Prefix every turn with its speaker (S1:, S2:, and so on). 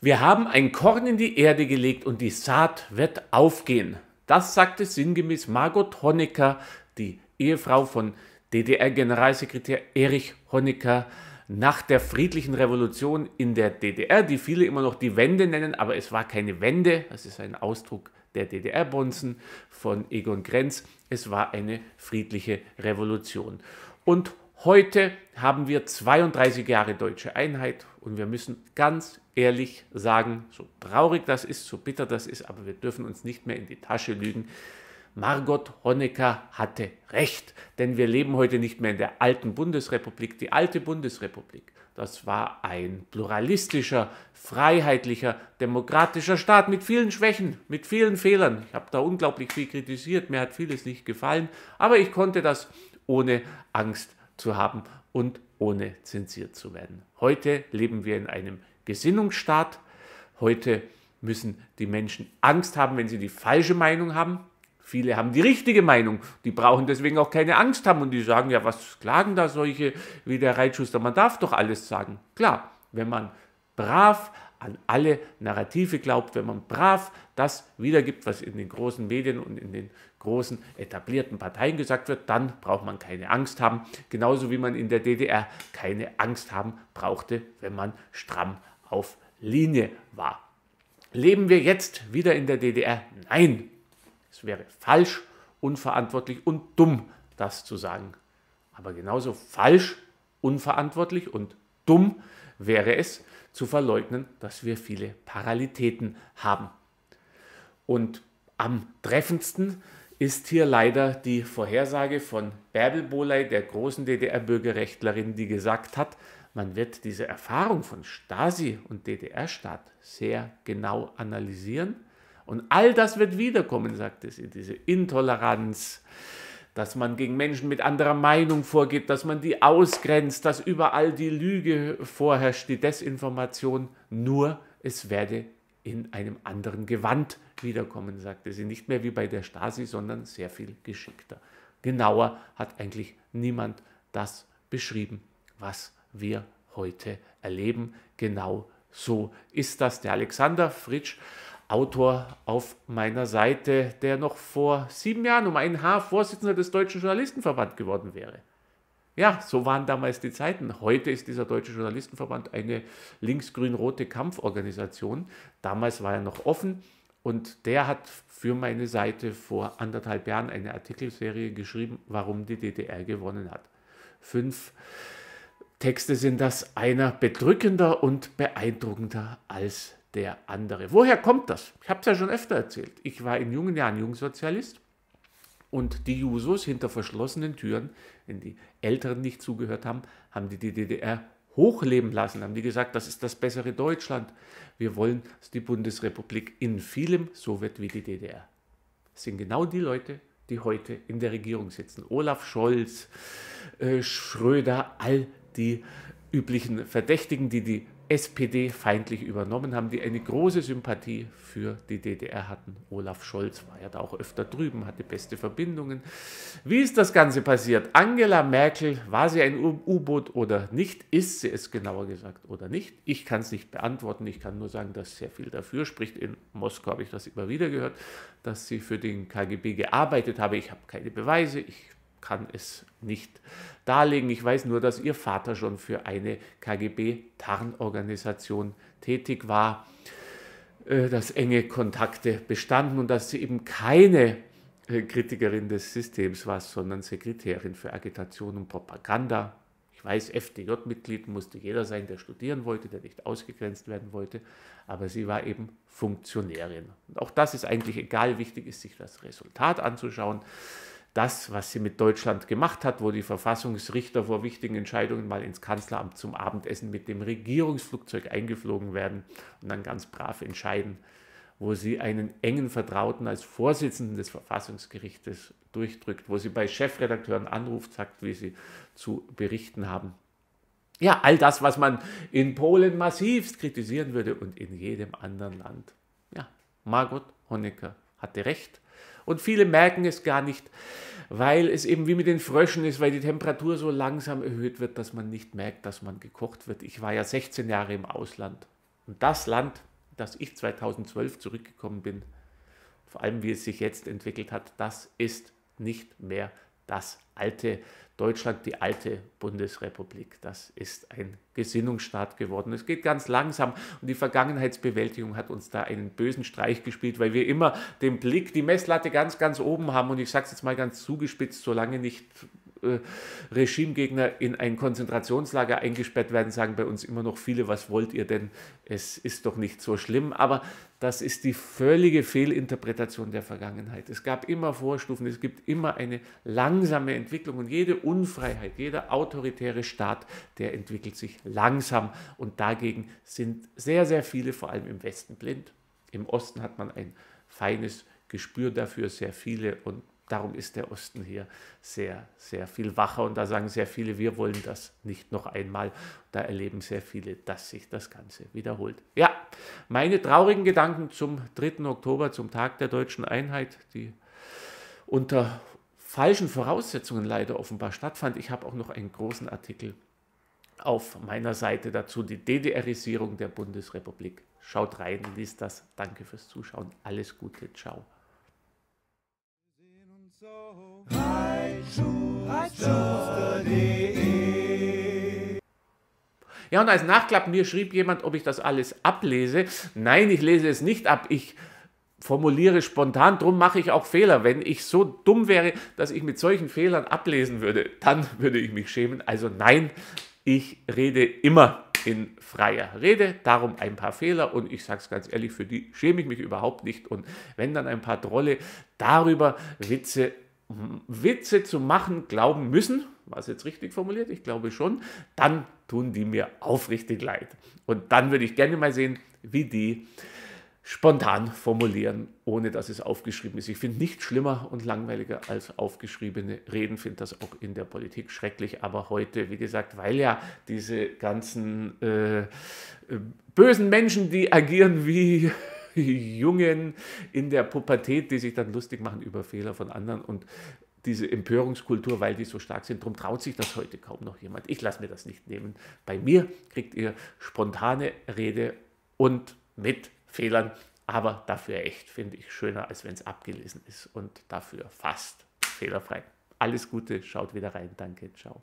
S1: Wir haben ein Korn in die Erde gelegt und die Saat wird aufgehen. Das sagte sinngemäß Margot Honecker, die Ehefrau von DDR-Generalsekretär Erich Honecker, nach der friedlichen Revolution in der DDR, die viele immer noch die Wende nennen, aber es war keine Wende, das ist ein Ausdruck der DDR-Bonzen von Egon Grenz, es war eine friedliche Revolution. Und heute haben wir 32 Jahre deutsche Einheit und wir müssen ganz ehrlich sagen, so traurig das ist, so bitter das ist, aber wir dürfen uns nicht mehr in die Tasche lügen. Margot Honecker hatte recht, denn wir leben heute nicht mehr in der alten Bundesrepublik. Die alte Bundesrepublik, das war ein pluralistischer, freiheitlicher, demokratischer Staat mit vielen Schwächen, mit vielen Fehlern. Ich habe da unglaublich viel kritisiert, mir hat vieles nicht gefallen, aber ich konnte das ohne Angst zu haben und ohne zensiert zu werden. Heute leben wir in einem Gesinnungsstaat. Heute müssen die Menschen Angst haben, wenn sie die falsche Meinung haben. Viele haben die richtige Meinung, die brauchen deswegen auch keine Angst haben und die sagen, ja, was klagen da solche wie der Reitschuster, man darf doch alles sagen. Klar, wenn man brav an alle Narrative glaubt, wenn man brav das wiedergibt, was in den großen Medien und in den großen etablierten Parteien gesagt wird, dann braucht man keine Angst haben. Genauso wie man in der DDR keine Angst haben brauchte, wenn man stramm auf Linie war. Leben wir jetzt wieder in der DDR? Nein, es wäre falsch, unverantwortlich und dumm, das zu sagen. Aber genauso falsch, unverantwortlich und dumm wäre es, zu verleugnen, dass wir viele Paralitäten haben. Und am treffendsten ist hier leider die Vorhersage von Bärbel Boley, der großen DDR-Bürgerrechtlerin, die gesagt hat, man wird diese Erfahrung von Stasi und DDR-Staat sehr genau analysieren und all das wird wiederkommen, sagte sie, diese Intoleranz, dass man gegen Menschen mit anderer Meinung vorgeht, dass man die ausgrenzt, dass überall die Lüge vorherrscht, die Desinformation. Nur es werde in einem anderen Gewand wiederkommen, sagte sie. Nicht mehr wie bei der Stasi, sondern sehr viel geschickter. Genauer hat eigentlich niemand das beschrieben, was wir heute erleben. Genau so ist das. Der Alexander Fritsch Autor auf meiner Seite, der noch vor sieben Jahren um ein Haar Vorsitzender des Deutschen Journalistenverband geworden wäre. Ja, so waren damals die Zeiten. Heute ist dieser Deutsche Journalistenverband eine linksgrün-rote Kampforganisation. Damals war er noch offen und der hat für meine Seite vor anderthalb Jahren eine Artikelserie geschrieben, warum die DDR gewonnen hat. Fünf Texte sind das, einer bedrückender und beeindruckender als der andere. Woher kommt das? Ich habe es ja schon öfter erzählt. Ich war in jungen Jahren Jungsozialist und die Jusos hinter verschlossenen Türen, wenn die Älteren nicht zugehört haben, haben die die DDR hochleben lassen, haben die gesagt, das ist das bessere Deutschland. Wir wollen, dass die Bundesrepublik in vielem so wird wie die DDR. Das sind genau die Leute, die heute in der Regierung sitzen. Olaf Scholz, äh, Schröder, all die üblichen Verdächtigen, die die SPD feindlich übernommen haben, die eine große Sympathie für die DDR hatten. Olaf Scholz war ja da auch öfter drüben, hatte beste Verbindungen. Wie ist das Ganze passiert? Angela Merkel, war sie ein U-Boot oder nicht? Ist sie es genauer gesagt oder nicht? Ich kann es nicht beantworten. Ich kann nur sagen, dass sehr viel dafür spricht. In Moskau habe ich das immer wieder gehört, dass sie für den KGB gearbeitet habe. Ich habe keine Beweise. Ich kann es nicht darlegen. Ich weiß nur, dass ihr Vater schon für eine KGB-Tarnorganisation tätig war, äh, dass enge Kontakte bestanden und dass sie eben keine äh, Kritikerin des Systems war, sondern Sekretärin für Agitation und Propaganda. Ich weiß, FDJ-Mitglied musste jeder sein, der studieren wollte, der nicht ausgegrenzt werden wollte, aber sie war eben Funktionärin. Und auch das ist eigentlich egal, wichtig ist, sich das Resultat anzuschauen das, was sie mit Deutschland gemacht hat, wo die Verfassungsrichter vor wichtigen Entscheidungen mal ins Kanzleramt zum Abendessen mit dem Regierungsflugzeug eingeflogen werden und dann ganz brav entscheiden, wo sie einen engen Vertrauten als Vorsitzenden des Verfassungsgerichtes durchdrückt, wo sie bei Chefredakteuren anruft, sagt, wie sie zu berichten haben. Ja, all das, was man in Polen massivst kritisieren würde und in jedem anderen Land. Ja, Margot Honecker hatte recht Und viele merken es gar nicht, weil es eben wie mit den Fröschen ist, weil die Temperatur so langsam erhöht wird, dass man nicht merkt, dass man gekocht wird. Ich war ja 16 Jahre im Ausland. Und das Land, das ich 2012 zurückgekommen bin, vor allem wie es sich jetzt entwickelt hat, das ist nicht mehr das alte Deutschland, die alte Bundesrepublik. Das ist ein Gesinnungsstaat geworden. Es geht ganz langsam und die Vergangenheitsbewältigung hat uns da einen bösen Streich gespielt, weil wir immer den Blick, die Messlatte ganz, ganz oben haben und ich sage es jetzt mal ganz zugespitzt, solange nicht Regimegegner in ein Konzentrationslager eingesperrt werden, sagen bei uns immer noch viele, was wollt ihr denn? Es ist doch nicht so schlimm. Aber das ist die völlige Fehlinterpretation der Vergangenheit. Es gab immer Vorstufen, es gibt immer eine langsame Entwicklung und jede Unfreiheit, jeder autoritäre Staat, der entwickelt sich langsam und dagegen sind sehr, sehr viele, vor allem im Westen, blind. Im Osten hat man ein feines Gespür dafür, sehr viele und Darum ist der Osten hier sehr, sehr viel wacher und da sagen sehr viele, wir wollen das nicht noch einmal. Da erleben sehr viele, dass sich das Ganze wiederholt. Ja, meine traurigen Gedanken zum 3. Oktober, zum Tag der deutschen Einheit, die unter falschen Voraussetzungen leider offenbar stattfand. Ich habe auch noch einen großen Artikel auf meiner Seite dazu, die DDRisierung der Bundesrepublik. Schaut rein, liest das. Danke fürs Zuschauen. Alles Gute. Ciao. Ja, und als Nachklapp mir schrieb jemand, ob ich das alles ablese. Nein, ich lese es nicht ab. Ich formuliere spontan, darum mache ich auch Fehler. Wenn ich so dumm wäre, dass ich mit solchen Fehlern ablesen würde, dann würde ich mich schämen. Also nein, ich rede immer in freier Rede, darum ein paar Fehler und ich sage es ganz ehrlich, für die schäme ich mich überhaupt nicht und wenn dann ein paar Trolle darüber Witze Witze zu machen glauben müssen, war es jetzt richtig formuliert? Ich glaube schon, dann tun die mir aufrichtig leid. Und dann würde ich gerne mal sehen, wie die spontan formulieren, ohne dass es aufgeschrieben ist. Ich finde nichts schlimmer und langweiliger als aufgeschriebene Reden, finde das auch in der Politik schrecklich, aber heute, wie gesagt, weil ja diese ganzen äh, bösen Menschen, die agieren wie Jungen in der Pubertät, die sich dann lustig machen über Fehler von anderen und diese Empörungskultur, weil die so stark sind. Darum traut sich das heute kaum noch jemand. Ich lasse mir das nicht nehmen. Bei mir kriegt ihr spontane Rede und mit Fehlern, aber dafür echt, finde ich, schöner, als wenn es abgelesen ist und dafür fast fehlerfrei. Alles Gute, schaut wieder rein. Danke, ciao.